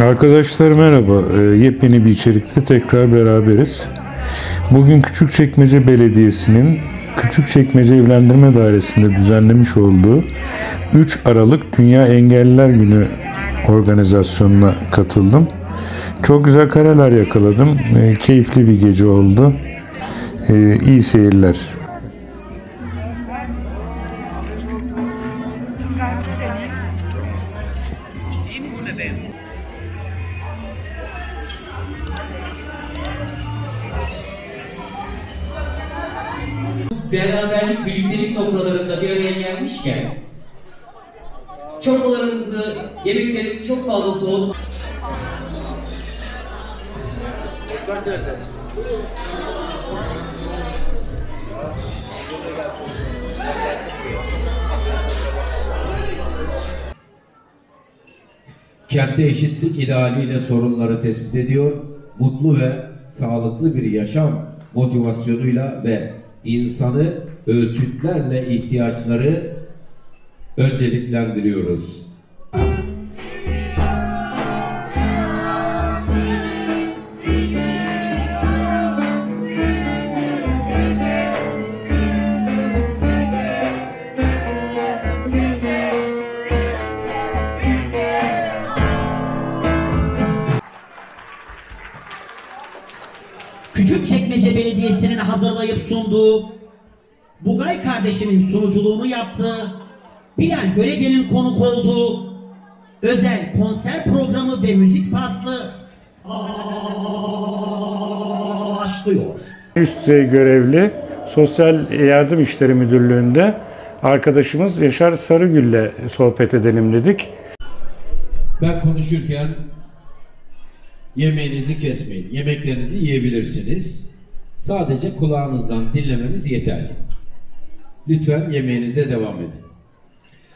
Arkadaşlar merhaba. Ee, Yepyeni bir içerikte tekrar beraberiz. Bugün Küçükçekmece Belediyesi'nin Küçükçekmece Evlendirme Dairesi'nde düzenlemiş olduğu 3 Aralık Dünya Engelliler Günü organizasyonuna katıldım. Çok güzel kareler yakaladım. Ee, Keyifli bir gece oldu. Ee, İyi seyirler. Beraberlik, birliktelik sofralarında bir araya gelmişken çorbalarımızı, yemeklerimizi çok fazla soğuk Kentte eşitlik idealiyle sorunları tespit ediyor, mutlu ve sağlıklı bir yaşam motivasyonuyla ve insanı ölçütlerle ihtiyaçları önceliklendiriyoruz. Hazırlayıp sunduğu Bugay kardeşimin sunuculuğunu yaptığı Bilal Görege'nin konuk olduğu özel konser programı ve müzik paslı başlıyor. Üst düzey görevli Sosyal Yardım İşleri Müdürlüğü'nde arkadaşımız Yaşar Sarıgül'le sohbet edelim dedik. Ben konuşurken yemeğinizi kesmeyin. Yemeklerinizi yiyebilirsiniz. Sadece kulağınızdan dinlemeniz yeterli. Lütfen yemeğinize devam edin.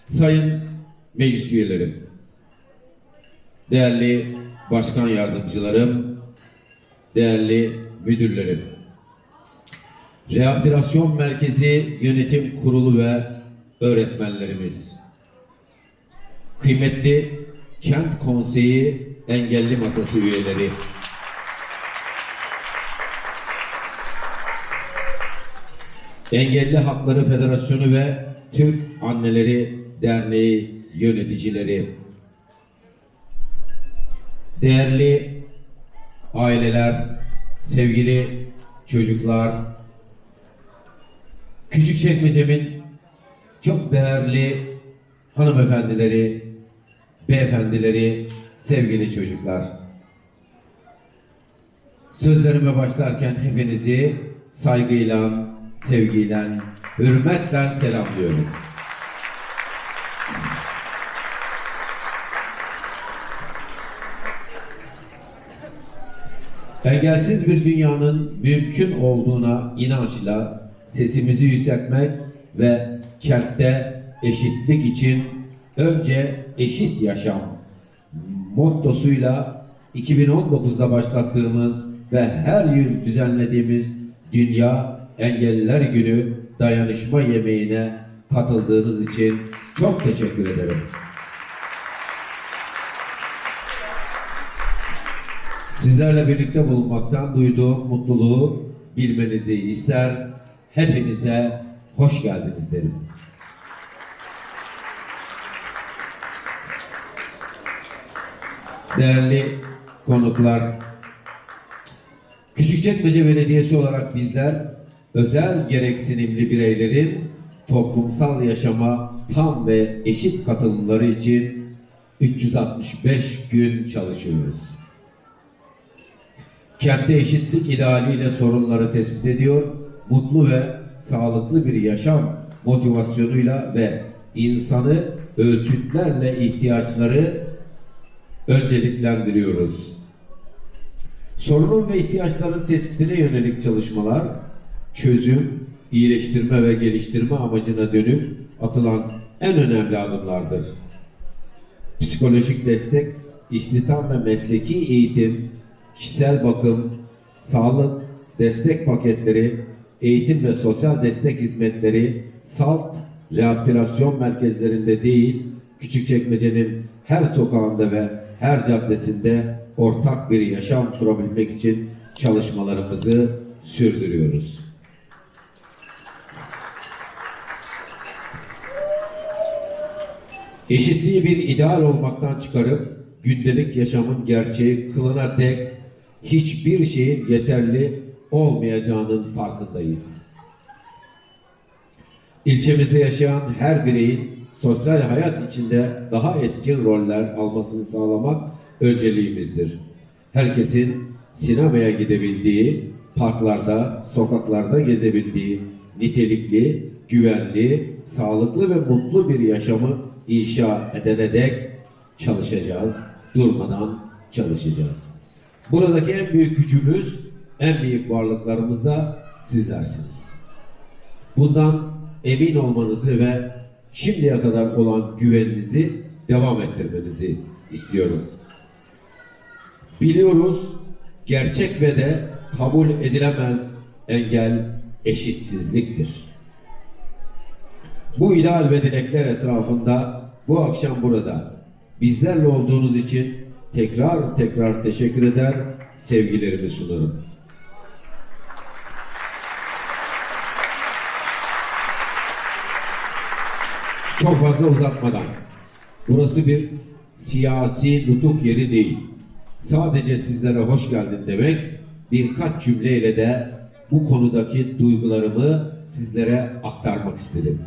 Sayın meclis üyelerim, değerli başkan yardımcılarım, değerli müdürlerim, Rehabilitasyon Merkezi Yönetim Kurulu ve öğretmenlerimiz, kıymetli Kent Konseyi Engelli Masası üyeleri, Engelli Hakları Federasyonu ve Türk Anneleri Derneği yöneticileri, değerli aileler, sevgili çocuklar, Küçükçekmece'min çok değerli hanımefendileri, beyefendileri, sevgili çocuklar. Sözlerime başlarken hepinizi saygıyla, sevgiyle, hürmetle selamlıyorum. Engelsiz bir dünyanın mümkün olduğuna inançla sesimizi yükseltmek ve kentte eşitlik için önce eşit yaşam mottosuyla 2019'da başlattığımız ve her yıl düzenlediğimiz Dünya Engelliler Günü dayanışma yemeğine katıldığınız için çok teşekkür ederim. Sizlerle birlikte bulunmaktan duyduğum mutluluğu bilmenizi ister. Hepinize hoş geldiniz derim. Değerli konuklar, Küçükçekmece Belediyesi olarak bizler özel gereksinimli bireylerin toplumsal yaşama tam ve eşit katılımları için 365 gün çalışıyoruz. Kentte eşitlik idealiyle sorunları tespit ediyor, mutlu ve sağlıklı bir yaşam motivasyonuyla ve insanı ölçütlerle ihtiyaçları önceliklendiriyoruz. Sorunun ve ihtiyaçların tespitine yönelik çalışmalar, çözüm, iyileştirme ve geliştirme amacına dönük atılan en önemli adımlardır. Psikolojik destek, istihdam ve mesleki eğitim, kişisel bakım, sağlık, destek paketleri, eğitim ve sosyal destek hizmetleri, salt, rehabilitasyon merkezlerinde değil, Küçükçekmece'nin her sokağında ve her caddesinde ortak bir yaşam kurabilmek için çalışmalarımızı sürdürüyoruz. Eşitliği bir ideal olmaktan çıkarıp gündelik yaşamın gerçeği kılına dek hiçbir şeyin yeterli olmayacağının farkındayız. İlçemizde yaşayan her bireyin sosyal hayat içinde daha etkin roller almasını sağlamak önceliğimizdir. Herkesin sinemaya gidebildiği, parklarda, sokaklarda gezebildiği, nitelikli, güvenli, sağlıklı ve mutlu bir yaşamı inşa edene dek çalışacağız, durmadan çalışacağız. Buradaki en büyük gücümüz, en büyük varlıklarımız da sizlersiniz. Bundan emin olmanızı ve şimdiye kadar olan güveninizi devam ettirmenizi istiyorum. Biliyoruz gerçek ve de kabul edilemez engel eşitsizliktir. Bu ideal ve dilekler etrafında bu akşam burada bizlerle olduğunuz için tekrar tekrar teşekkür eder, sevgilerimi sunarım. Çok fazla uzatmadan. Burası bir siyasi nutuk yeri değil. Sadece sizlere hoş geldin demek birkaç cümleyle de bu konudaki duygularımı sizlere aktarmak istedim.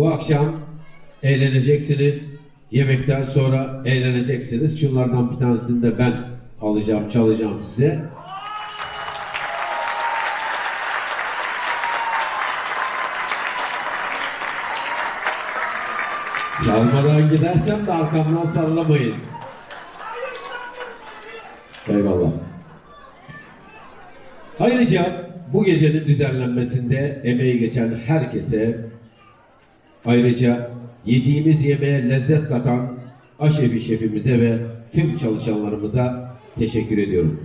Bu akşam eğleneceksiniz. Yemekten sonra eğleneceksiniz. Şunlardan bir tanesini de ben alacağım, çalacağım size. Çalmadan gidersem de arkamdan sallamayın. Eyvallah. Ayrıca bu gecenin düzenlenmesinde emeği geçen herkese ayrıca yediğimiz yemeğe lezzet katan aşevi şefimize ve tüm çalışanlarımıza teşekkür ediyorum.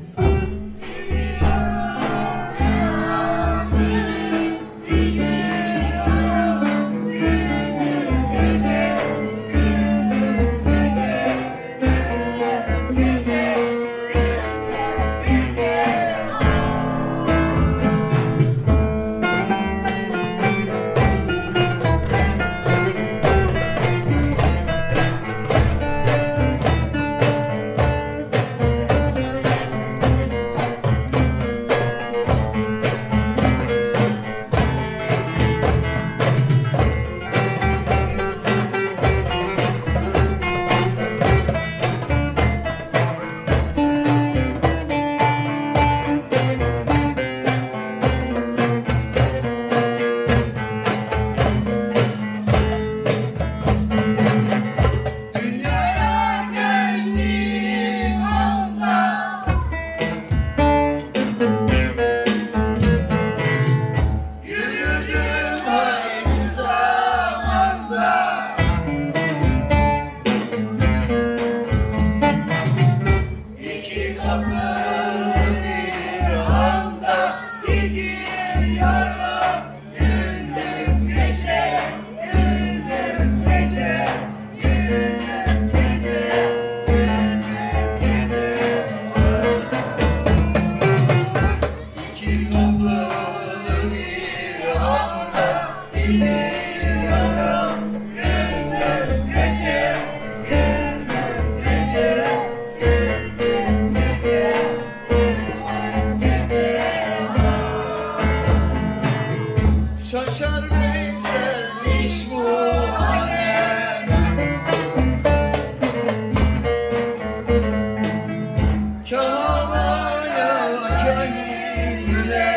name, the.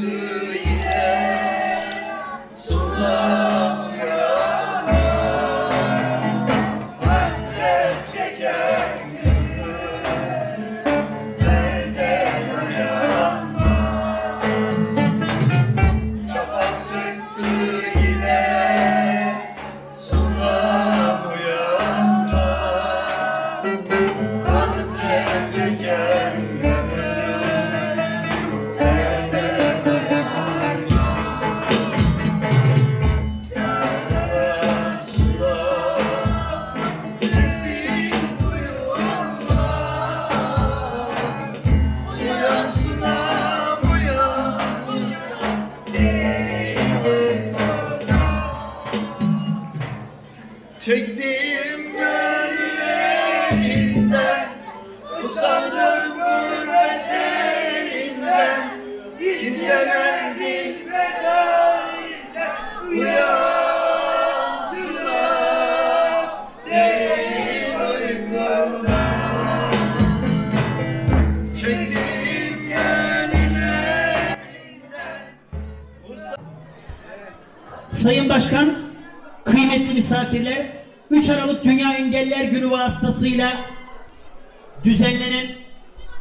good. Kimseler bilmeden Sayın Başkan, kıymetli misafirler, 3 Aralık Dünya Engeller Günü vasıtasıyla düzenlenen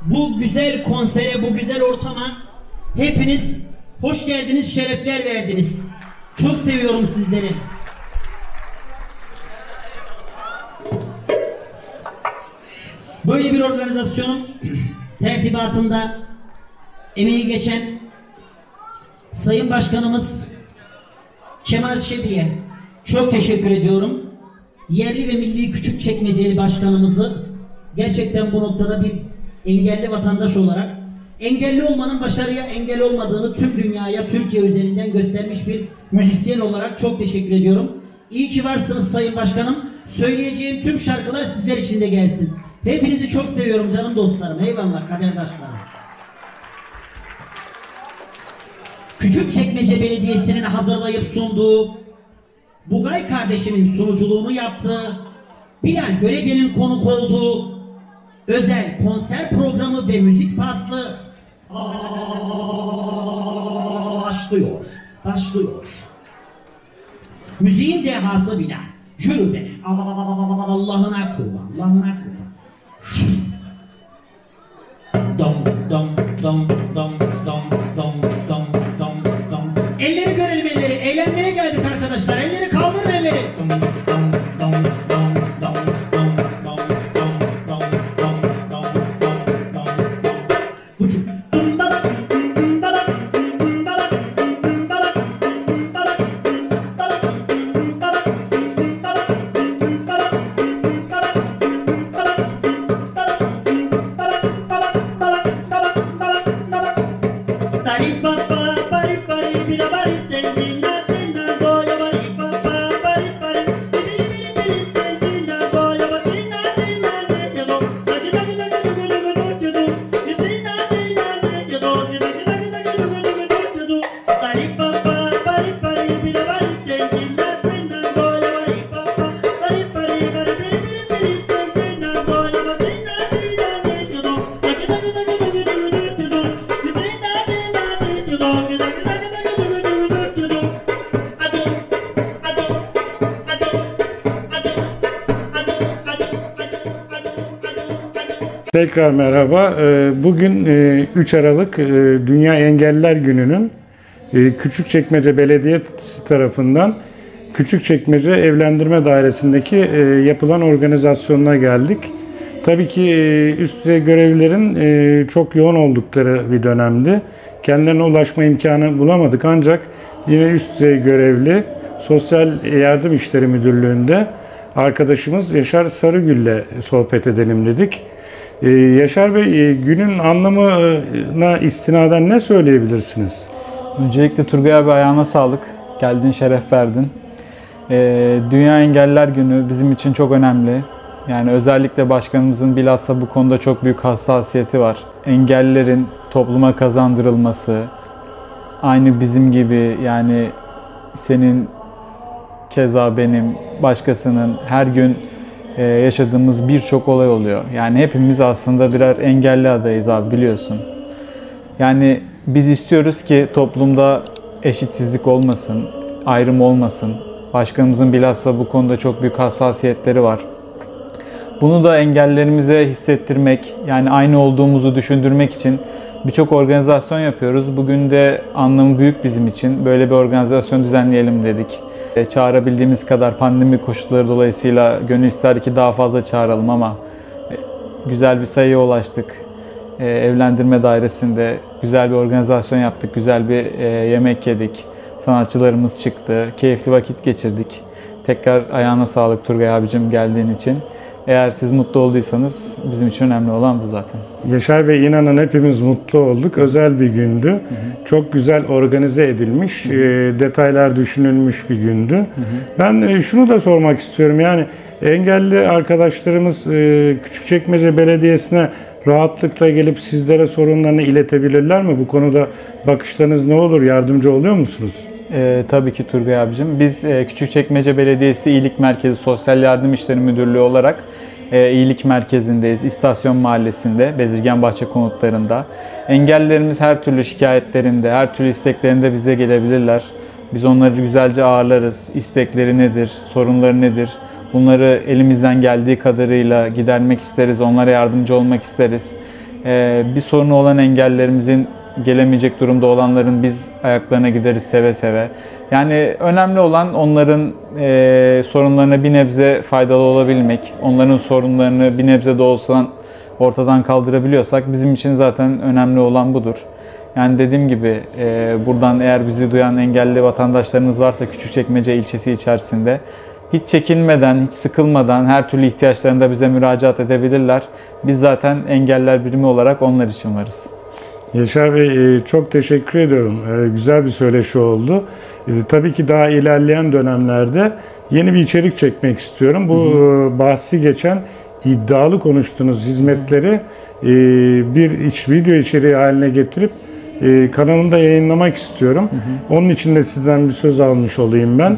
bu güzel konsere, bu güzel ortama hepiniz hoş geldiniz, şerefler verdiniz. Çok seviyorum sizleri. Böyle bir organizasyonun tertibatında emeği geçen Sayın Başkanımız Kemal Çebi'ye çok teşekkür ediyorum. Yerli ve milli küçük çekmeceli başkanımızı gerçekten bu noktada bir engelli vatandaş olarak engelli olmanın başarıya engel olmadığını tüm dünyaya Türkiye üzerinden göstermiş bir müzisyen olarak çok teşekkür ediyorum. İyi ki varsınız Sayın Başkanım. Söyleyeceğim tüm şarkılar sizler için de gelsin. Hepinizi çok seviyorum canım dostlarım. Eyvallah kaderdaşlarım. Küçükçekmece Belediyesi'nin hazırlayıp sunduğu Bugay kardeşimin sunuculuğunu yaptığı Bilal Görege'nin konuk olduğu özel konser programı ve müzik paslı başlıyor. Başlıyor. Müziğin dehası Bilal. Yürü be. Allah'ına kurban. Allah'ına kurban. Dom dom dom dom dom dom dom dom dom. Elleri görelim elleri. Eğlenmeye geldik arkadaşlar. Elleri kaldırın elleri. Dom dom Tekrar merhaba. Ee, Bugün e, 3 Aralık e, Dünya Engelliler Günü'nün e, Küçükçekmece Belediyesi tarafından Küçükçekmece Evlendirme Dairesi'ndeki e, yapılan organizasyonuna geldik. Tabii ki e, üst düzey görevlilerin e, çok yoğun oldukları bir dönemdi. Kendilerine ulaşma imkanı bulamadık ancak yine üst düzey görevli Sosyal Yardım İşleri Müdürlüğü'nde arkadaşımız Yaşar Sarıgül'le sohbet edelim dedik. Ee, Yaşar Bey, e, günün anlamına istinaden ne söyleyebilirsiniz? Öncelikle Turgay abi ayağına sağlık. Geldin, şeref verdin. Ee, Dünya Engeller Günü bizim için çok önemli. Yani özellikle başkanımızın bilhassa bu konuda çok büyük hassasiyeti var. Engellilerin topluma kazandırılması, aynı bizim gibi yani senin keza benim, başkasının her gün yaşadığımız birçok olay oluyor. Yani hepimiz aslında birer engelli adayız abi biliyorsun. Yani Biz istiyoruz ki toplumda eşitsizlik olmasın, ayrım olmasın. Başkanımızın bilhassa bu konuda çok büyük hassasiyetleri var. Bunu da engellerimize hissettirmek, yani aynı olduğumuzu düşündürmek için birçok organizasyon yapıyoruz. Bugün de anlamı büyük bizim için. Böyle bir organizasyon düzenleyelim dedik. E, Çağırabildiğimiz kadar pandemi koşulları dolayısıyla gönül ister ki daha fazla çağıralım ama e, güzel bir sayıya ulaştık. E, Evlendirme dairesinde güzel bir organizasyon yaptık, güzel bir yemek yedik. Sanatçılarımız çıktı, keyifli vakit geçirdik. Tekrar ayağına sağlık Turgay abicim geldiğin için. Eğer siz mutlu olduysanız bizim için önemli olan bu zaten. Yaşar Bey inanın hepimiz mutlu olduk. Özel bir gündü. Çok güzel organize edilmiş, e, detaylar düşünülmüş bir gündü. Ben e, şunu da sormak istiyorum. Yani engelli arkadaşlarımız e, Küçükçekmece Belediyesi'ne rahatlıkla gelip sizlere sorunlarını iletebilirler mi? Bu konuda bakışlarınız ne olur? Yardımcı oluyor musunuz? Ee, tabii ki Turgay abicim. Biz e, Küçükçekmece Belediyesi İyilik Merkezi Sosyal Yardım İşleri Müdürlüğü olarak e, İyilik Merkezi'ndeyiz. İstasyon Mahallesi'nde, Bezirgen Bahçe konutlarında. Engellilerimiz her türlü şikayetlerinde, her türlü isteklerinde bize gelebilirler. Biz onları güzelce ağırlarız. İstekleri nedir, sorunları nedir? Bunları elimizden geldiği kadarıyla gidermek isteriz, onlara yardımcı olmak isteriz. Ee, bir sorunu olan engellerimizin gelemeyecek durumda olanların biz ayaklarına gideriz seve seve. Yani önemli olan onların e, sorunlarına bir nebze faydalı olabilmek. Onların sorunlarını bir nebze de olsa ortadan kaldırabiliyorsak bizim için zaten önemli olan budur. Yani dediğim gibi e, buradan eğer bizi duyan engelli vatandaşlarımız varsa Küçükçekmece ilçesi içerisinde hiç çekinmeden, hiç sıkılmadan her türlü ihtiyaçlarında bize müracaat edebilirler. Biz zaten engeller birimi olarak onlar için varız. Yaşar Bey e, çok teşekkür ediyorum. E, Güzel bir söyleşi oldu. E, Tabii ki daha ilerleyen dönemlerde yeni bir içerik çekmek istiyorum. Bu e, bahsi geçen iddialı konuştuğunuz hizmetleri e, bir iç video içeriği haline getirip e, kanalımda yayınlamak istiyorum. Onun için de sizden bir söz almış olayım ben.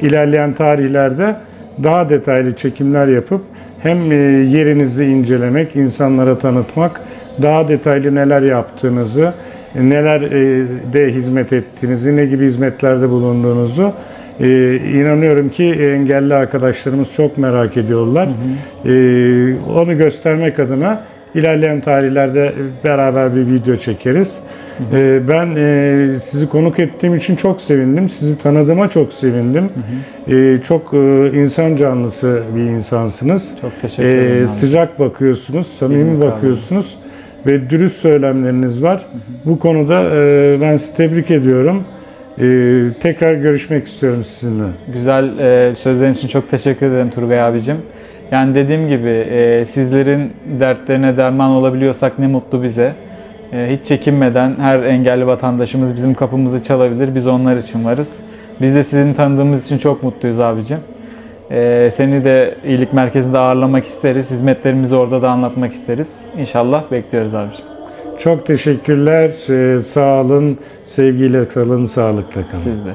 İlerleyen tarihlerde daha detaylı çekimler yapıp hem e, yerinizi incelemek, insanlara tanıtmak, daha detaylı neler yaptığınızı, neler e, de hizmet ettiğinizi, ne gibi hizmetlerde bulunduğunuzu e, inanıyorum ki engelli arkadaşlarımız çok merak ediyorlar. E, onu göstermek adına ilerleyen tarihlerde beraber bir video çekeriz. E, Ben e, sizi konuk ettiğim için çok sevindim. Sizi tanıdığıma çok sevindim. E, Çok e, insan canlısı bir insansınız. Çok teşekkür ederim abi. Sıcak bakıyorsunuz, samimi bakıyorsunuz ve dürüst söylemleriniz var. Bu konuda e, ben sizi tebrik ediyorum. E, tekrar görüşmek istiyorum sizinle. Güzel e, sözlerin için çok teşekkür ederim Turgay abicim. Yani dediğim gibi e, sizlerin dertlerine derman olabiliyorsak ne mutlu bize. Hiç çekinmeden her engelli vatandaşımız bizim kapımızı çalabilir. Biz onlar için varız. Biz de sizin tanıdığımız için çok mutluyuz abicim. E, seni de iyilik merkezinde ağırlamak isteriz. Hizmetlerimizi orada da anlatmak isteriz. İnşallah bekliyoruz abicim. Çok teşekkürler. E, Sağ olun, sevgiyle kalın, sağlıkla kalın. Siz de.